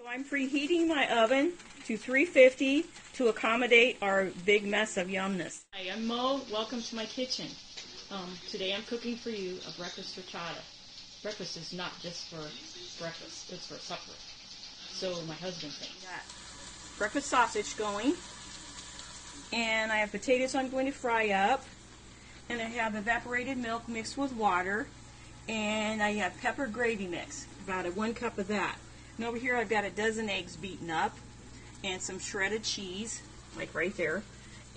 So I'm preheating my oven to 350 to accommodate our big mess of yumness. Hi, I'm Moe. Welcome to my kitchen. Um, today I'm cooking for you a breakfast frittata. Breakfast is not just for breakfast, it's for supper. So my husband thinks. Got breakfast sausage going. And I have potatoes I'm going to fry up. And I have evaporated milk mixed with water. And I have pepper gravy mix, about a one cup of that. And over here I've got a dozen eggs beaten up and some shredded cheese, like right there,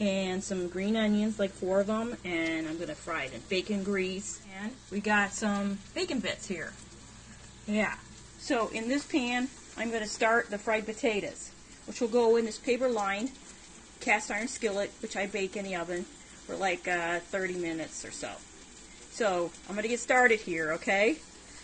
and some green onions, like four of them, and I'm going to fry it in bacon grease. And we got some bacon bits here. Yeah. So in this pan, I'm going to start the fried potatoes, which will go in this paper lined cast iron skillet, which I bake in the oven for like uh, 30 minutes or so. So I'm going to get started here, okay?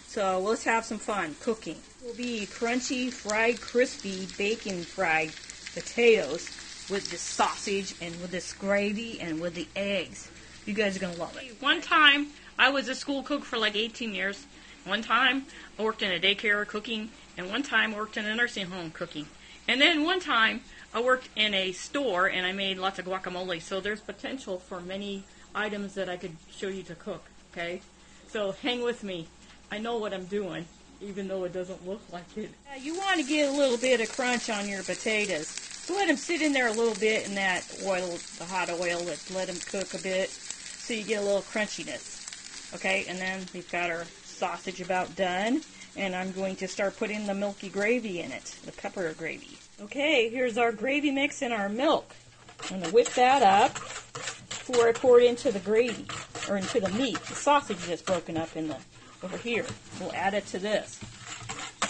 So let's have some fun cooking. It Will be crunchy, fried, crispy, bacon fried potatoes with this sausage and with this gravy and with the eggs. You guys are gonna love it. One time I was a school cook for like 18 years. One time I worked in a daycare cooking, and one time I worked in a nursing home cooking. And then one time I worked in a store and I made lots of guacamole. So there's potential for many items that I could show you to cook. Okay, so hang with me. I know what I'm doing, even though it doesn't look like it. You want to get a little bit of crunch on your potatoes. So let them sit in there a little bit in that oil, the hot oil. Let, let them cook a bit so you get a little crunchiness. Okay, and then we've got our sausage about done. And I'm going to start putting the milky gravy in it, the pepper gravy. Okay, here's our gravy mix and our milk. I'm going to whip that up before I pour it into the gravy, or into the meat. The sausage is broken up in the over here. We'll add it to this.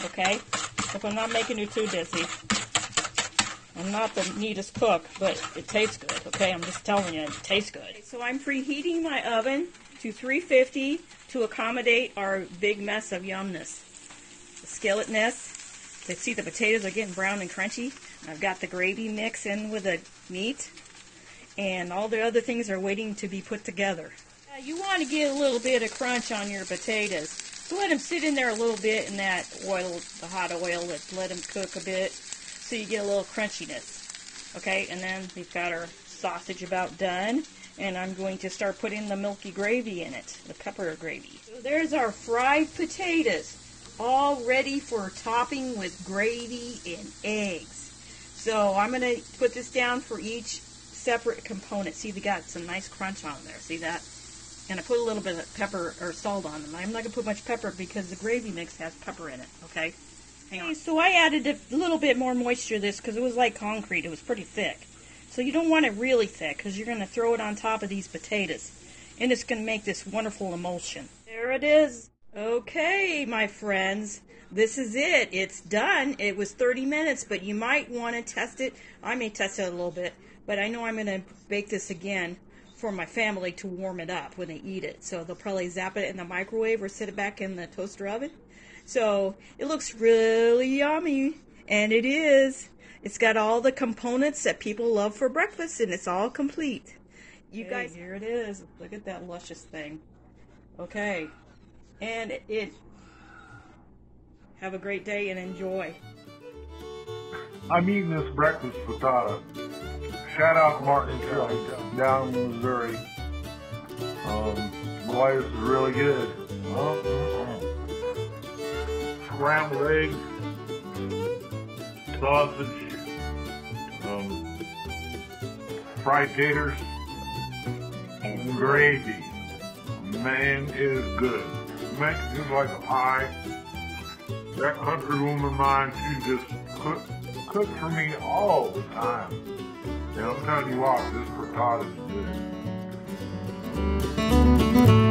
Okay? If I'm not making you too dizzy. I'm not the neatest cook, but it tastes good. Okay? I'm just telling you, it tastes good. So I'm preheating my oven to 350 to accommodate our big mess of yumness. The skilletness. You see the potatoes are getting brown and crunchy. I've got the gravy mix in with the meat. And all the other things are waiting to be put together you want to get a little bit of crunch on your potatoes. So let them sit in there a little bit in that oil, the hot oil. Let, let them cook a bit so you get a little crunchiness. Okay, and then we've got our sausage about done. And I'm going to start putting the milky gravy in it, the pepper gravy. So there's our fried potatoes, all ready for topping with gravy and eggs. So I'm going to put this down for each separate component. See, they got some nice crunch on there. See that? And I put a little bit of pepper or salt on them. I'm not going to put much pepper because the gravy mix has pepper in it, okay? Hang on. So I added a little bit more moisture to this because it was like concrete. It was pretty thick. So you don't want it really thick because you're going to throw it on top of these potatoes. And it's going to make this wonderful emulsion. There it is. Okay, my friends. This is it. It's done. It was 30 minutes, but you might want to test it. I may test it a little bit, but I know I'm going to bake this again for my family to warm it up when they eat it. So they'll probably zap it in the microwave or sit it back in the toaster oven. So it looks really yummy, and it is. It's got all the components that people love for breakfast, and it's all complete. You hey, guys, here it is. Look at that luscious thing. Okay, and it, it. Have a great day and enjoy. I'm eating this breakfast frittata shout out to Martin County down in Missouri. Um, this is really good. Uh, scrambled eggs, sausage, um, fried taters, and gravy. Man, is good. Makes it just like a pie. That country woman of mine, she just cook, cooks for me all the time. Yeah, I'm telling you what, this frittata is good.